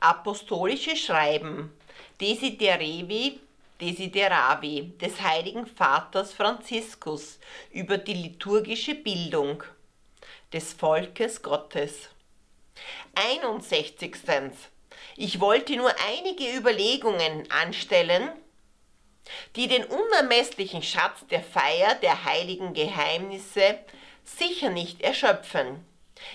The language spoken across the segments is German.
Apostolische Schreiben Desideravi, Desideravi des heiligen Vaters Franziskus über die liturgische Bildung des Volkes Gottes. 61. Ich wollte nur einige Überlegungen anstellen, die den unermesslichen Schatz der Feier der heiligen Geheimnisse sicher nicht erschöpfen.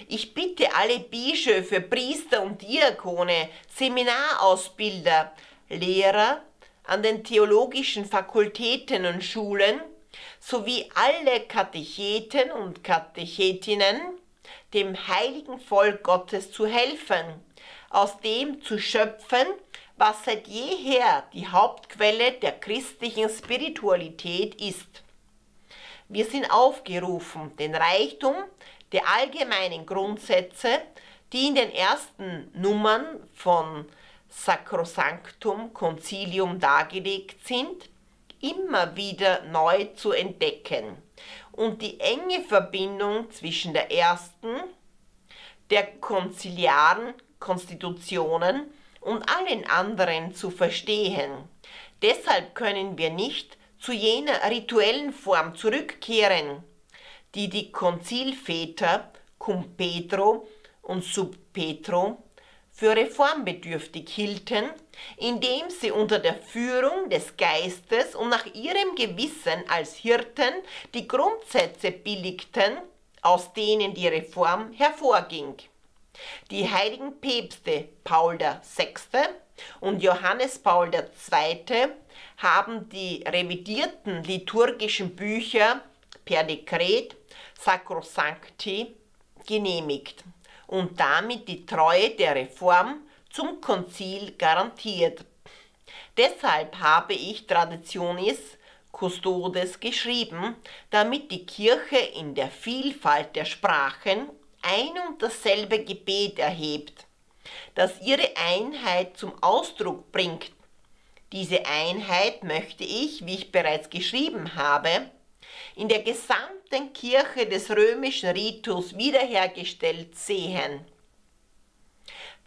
Ich bitte alle Bischöfe, Priester und Diakone, Seminarausbilder, Lehrer an den theologischen Fakultäten und Schulen sowie alle Katecheten und Katechetinnen, dem heiligen Volk Gottes zu helfen, aus dem zu schöpfen, was seit jeher die Hauptquelle der christlichen Spiritualität ist. Wir sind aufgerufen, den Reichtum der allgemeinen Grundsätze, die in den ersten Nummern von Sacrosanctum Concilium dargelegt sind, immer wieder neu zu entdecken und die enge Verbindung zwischen der ersten, der konziliaren Konstitutionen und allen anderen zu verstehen. Deshalb können wir nicht zu jener rituellen Form zurückkehren, die die Konzilväter cum Petro und sub Petro für reformbedürftig hielten, indem sie unter der Führung des Geistes und nach ihrem Gewissen als Hirten die Grundsätze billigten, aus denen die Reform hervorging. Die heiligen Päpste Paul VI. und Johannes Paul II. haben die revidierten liturgischen Bücher per Dekret Sacrosancti genehmigt und damit die Treue der Reform zum Konzil garantiert. Deshalb habe ich Traditionis Custodes geschrieben, damit die Kirche in der Vielfalt der Sprachen ein und dasselbe Gebet erhebt, das ihre Einheit zum Ausdruck bringt. Diese Einheit möchte ich, wie ich bereits geschrieben habe, in der gesamten Kirche des römischen Ritus wiederhergestellt sehen.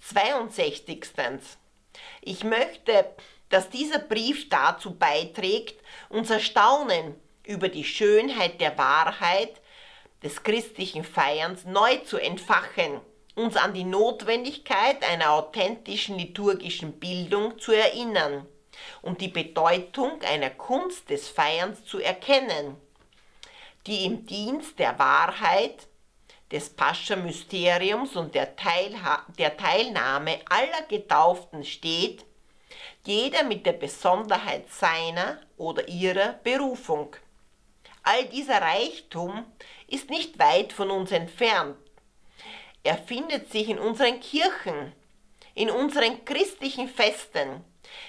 62. Ich möchte, dass dieser Brief dazu beiträgt, unser Staunen über die Schönheit der Wahrheit des christlichen Feierns neu zu entfachen, uns an die Notwendigkeit einer authentischen liturgischen Bildung zu erinnern und die Bedeutung einer Kunst des Feierns zu erkennen, die im Dienst der Wahrheit, des Pascha-Mysteriums und der, Teilha der Teilnahme aller Getauften steht, jeder mit der Besonderheit seiner oder ihrer Berufung. All dieser Reichtum ist nicht weit von uns entfernt. Er findet sich in unseren Kirchen, in unseren christlichen Festen,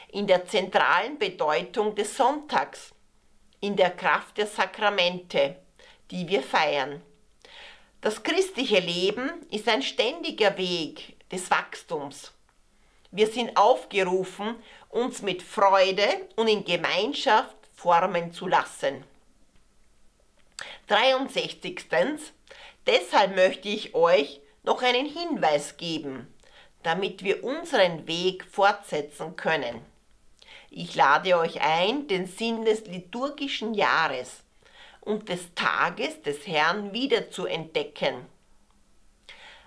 in der zentralen Bedeutung des Sonntags, in der Kraft der Sakramente, die wir feiern. Das christliche Leben ist ein ständiger Weg des Wachstums. Wir sind aufgerufen, uns mit Freude und in Gemeinschaft formen zu lassen. 63. Deshalb möchte ich euch noch einen Hinweis geben, damit wir unseren Weg fortsetzen können. Ich lade euch ein, den Sinn des liturgischen Jahres und des Tages des Herrn wieder zu entdecken.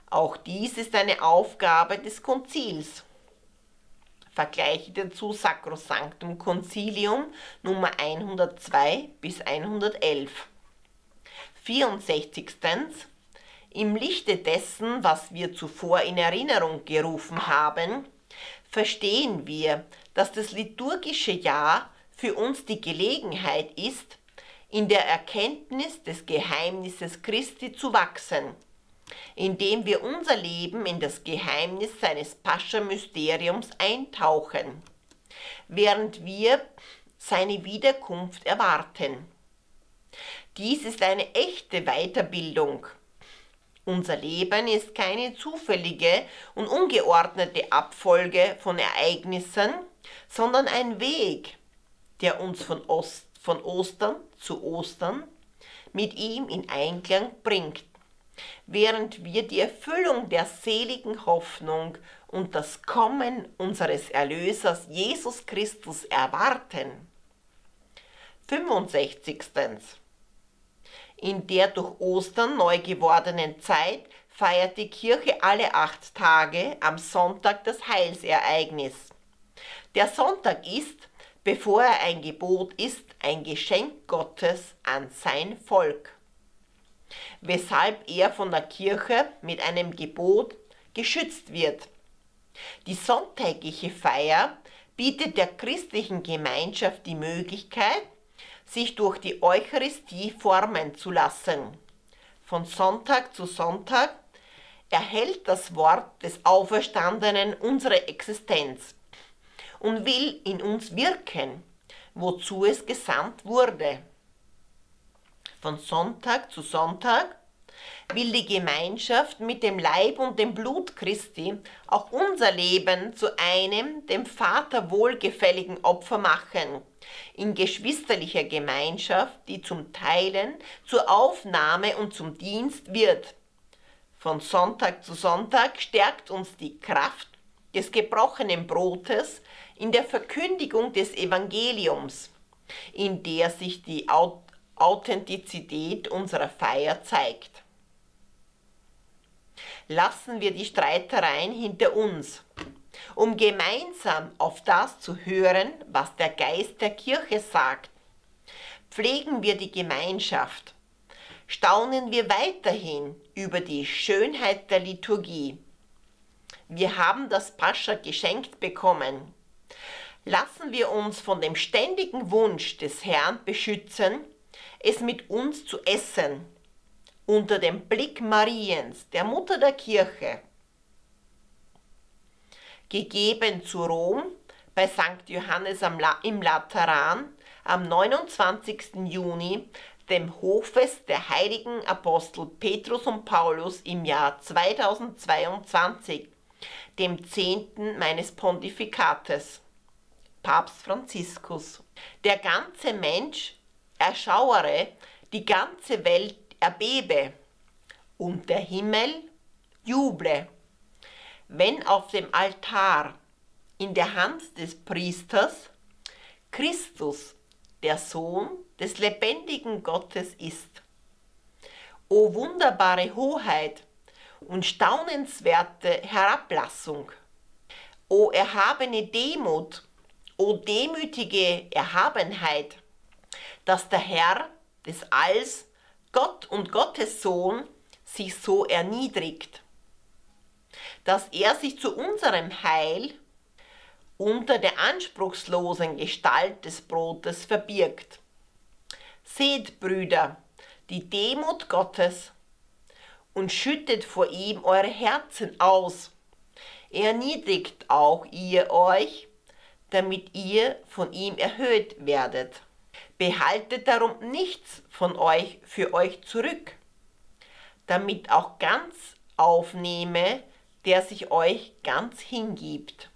Auch dies ist eine Aufgabe des Konzils. Vergleiche dazu Sacrosanctum Concilium Nummer 102 bis 111. 64. Im Lichte dessen, was wir zuvor in Erinnerung gerufen haben, verstehen wir, dass das liturgische Jahr für uns die Gelegenheit ist, in der Erkenntnis des Geheimnisses Christi zu wachsen, indem wir unser Leben in das Geheimnis seines Pascha-Mysteriums eintauchen, während wir seine Wiederkunft erwarten. Dies ist eine echte Weiterbildung. Unser Leben ist keine zufällige und ungeordnete Abfolge von Ereignissen, sondern ein Weg, der uns von, Ost, von Ostern zu Ostern mit ihm in Einklang bringt. während wir die Erfüllung der seligen Hoffnung und das Kommen unseres Erlösers Jesus Christus erwarten. 65. In der durch Ostern neu gewordenen Zeit feiert die Kirche alle acht Tage am Sonntag das Heilsereignis. Der Sonntag ist, bevor er ein Gebot ist, ein Geschenk Gottes an sein Volk, weshalb er von der Kirche mit einem Gebot geschützt wird. Die sonntägliche Feier bietet der christlichen Gemeinschaft die Möglichkeit, sich durch die Eucharistie formen zu lassen. Von Sonntag zu Sonntag erhält das Wort des Auferstandenen unsere Existenz und will in uns wirken, wozu es gesandt wurde. Von Sonntag zu Sonntag will die Gemeinschaft mit dem Leib und dem Blut Christi auch unser Leben zu einem dem Vater wohlgefälligen Opfer machen, in geschwisterlicher Gemeinschaft, die zum Teilen, zur Aufnahme und zum Dienst wird. Von Sonntag zu Sonntag stärkt uns die Kraft des gebrochenen Brotes in der Verkündigung des Evangeliums, in der sich die Authentizität unserer Feier zeigt. Lassen wir die Streitereien hinter uns, um gemeinsam auf das zu hören, was der Geist der Kirche sagt. Pflegen wir die Gemeinschaft, staunen wir weiterhin über die Schönheit der Liturgie. Wir haben das Pascha geschenkt bekommen. Lassen wir uns von dem ständigen Wunsch des Herrn beschützen, es mit uns zu essen, unter dem Blick Mariens, der Mutter der Kirche. Gegeben zu Rom bei St. Johannes im Lateran am 29. Juni dem Hochfest der heiligen Apostel Petrus und Paulus im Jahr 2022, dem 10. meines Pontifikates. Papst Franziskus. Der ganze Mensch erschauere, die ganze Welt erbebe und der Himmel juble, wenn auf dem Altar in der Hand des Priesters Christus, der Sohn des lebendigen Gottes ist. O wunderbare Hoheit und staunenswerte Herablassung, o erhabene Demut, o demütige Erhabenheit, dass der Herr des Alls, Gott und Gottes Sohn, sich so erniedrigt, dass er sich zu unserem Heil unter der anspruchslosen Gestalt des Brotes verbirgt. Seht, Brüder, die Demut Gottes und schüttet vor ihm eure Herzen aus. Erniedrigt auch ihr euch, damit ihr von ihm erhöht werdet. Behaltet darum nichts von euch für euch zurück, damit auch ganz aufnehme, der sich euch ganz hingibt.